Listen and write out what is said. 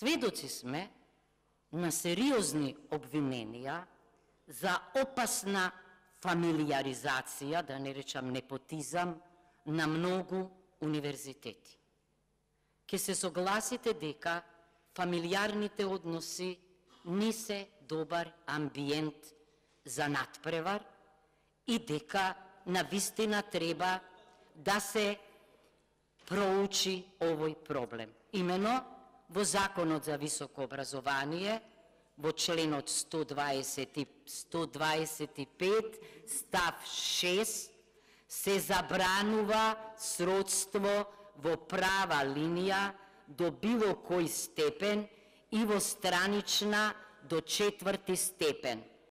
Сведоци сме на сериозни обвиненија за опасна фамилиаризација, да не речам непотизам, на многу универзитети. Ке се согласите дека фамилиарните односи не се добар амбиент за надпревар и дека на вистина треба да се проучи овој проблем. Имено во Законот за високо образование, во членот 120, 125, став 6, се забранува сродство во права линија до било кој степен и во странична до четврти степен.